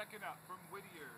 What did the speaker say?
Second up from Whittier,